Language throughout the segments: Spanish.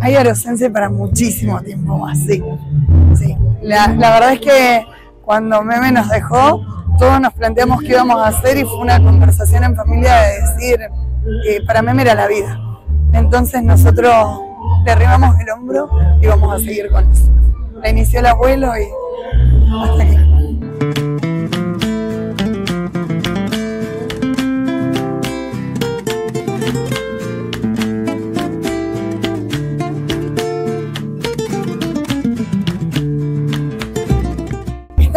Hay Arosense para muchísimo tiempo más, sí. sí. La, la verdad es que cuando Meme nos dejó, todos nos planteamos qué íbamos a hacer y fue una conversación en familia de decir que para Meme era la vida. Entonces nosotros le arrimamos el hombro y vamos a seguir con eso. La inició el abuelo y hasta aquí.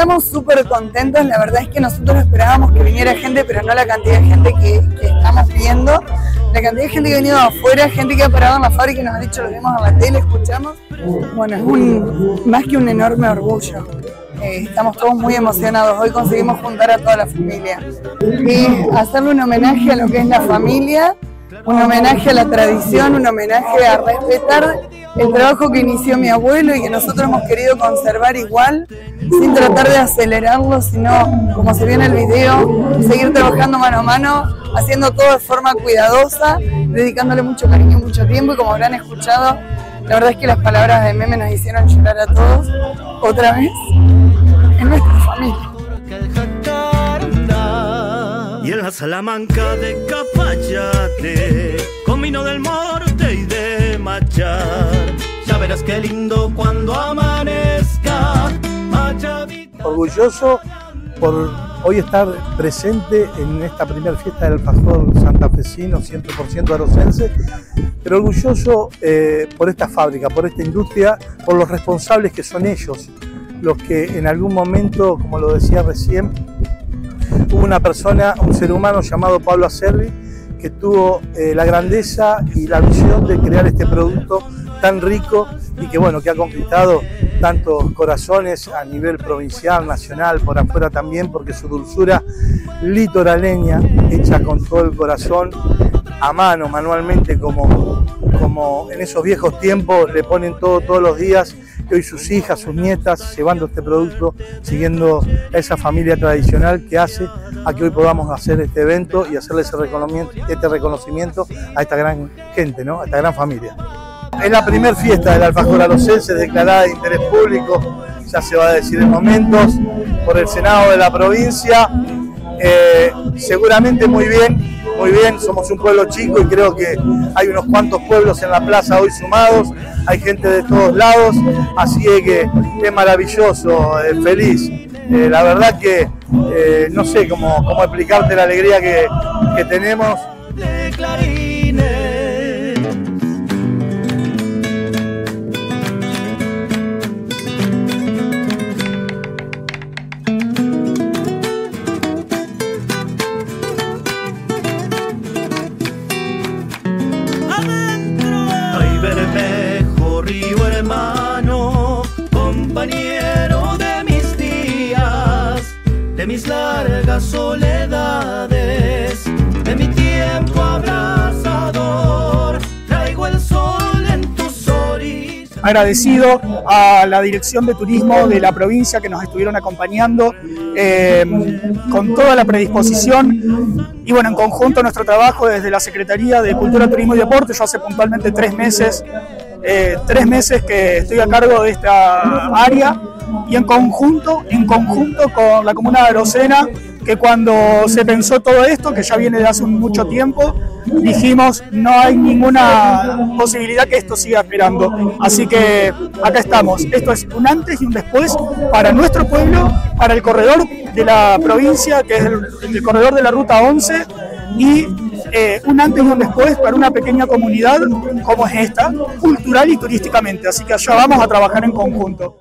Estamos súper contentos, la verdad es que nosotros esperábamos que viniera gente, pero no la cantidad de gente que, que estamos viendo. La cantidad de gente que ha venido afuera, gente que ha parado en la fábrica y nos ha dicho, lo vemos en la tele, escuchamos. Bueno, es un, más que un enorme orgullo. Eh, estamos todos muy emocionados. Hoy conseguimos juntar a toda la familia y hacerle un homenaje a lo que es la familia, un homenaje a la tradición, un homenaje a respetar el trabajo que inició mi abuelo y que nosotros hemos querido conservar igual, sin tratar de acelerarlo, sino, como se ve en el video, seguir trabajando mano a mano, haciendo todo de forma cuidadosa, dedicándole mucho cariño y mucho tiempo, y como habrán escuchado, la verdad es que las palabras de Meme nos hicieron llorar a todos, otra vez, Salamanca de con vino del y de Machar, ya verás qué lindo cuando amanezca. Machadita. orgulloso por hoy estar presente en esta primera fiesta del alfajor santafesino, 100% arosense, pero orgulloso eh, por esta fábrica, por esta industria, por los responsables que son ellos, los que en algún momento, como lo decía recién, hubo una persona, un ser humano llamado Pablo Acerri, que tuvo eh, la grandeza y la visión de crear este producto tan rico y que bueno, que ha conquistado tantos corazones a nivel provincial, nacional, por afuera también, porque su dulzura litoraleña, hecha con todo el corazón, a mano, manualmente, como, como en esos viejos tiempos le ponen todo todos los días, y hoy sus hijas, sus nietas, llevando este producto, siguiendo esa familia tradicional que hace a que hoy podamos hacer este evento y hacerle ese reconocimiento, este reconocimiento a esta gran gente, ¿no? a esta gran familia. Es la primera fiesta del alfajor arosense declarada de interés público, ya se va a decir en momentos, por el Senado de la provincia. Eh, seguramente muy bien, muy bien, somos un pueblo chico y creo que hay unos cuantos pueblos en la plaza hoy sumados, hay gente de todos lados, así que es maravilloso, eh, feliz. Eh, la verdad que eh, no sé cómo, cómo explicarte la alegría que, que tenemos. Mis largas soledades, de mi tiempo abrazador, traigo el sol en tus orillas. agradecido a la Dirección de Turismo de la provincia que nos estuvieron acompañando eh, con toda la predisposición y bueno, en conjunto nuestro trabajo desde la Secretaría de Cultura, Turismo y Deporte, yo hace puntualmente tres meses, eh, tres meses que estoy a cargo de esta área y en conjunto, en conjunto con la comuna de Arocena, que cuando se pensó todo esto, que ya viene de hace mucho tiempo, dijimos no hay ninguna posibilidad que esto siga esperando. Así que acá estamos. Esto es un antes y un después para nuestro pueblo, para el corredor de la provincia, que es el, corredor de la Ruta 11, y eh, un antes y un después para una pequeña comunidad como es esta, cultural y turísticamente. Así que allá vamos a trabajar en conjunto.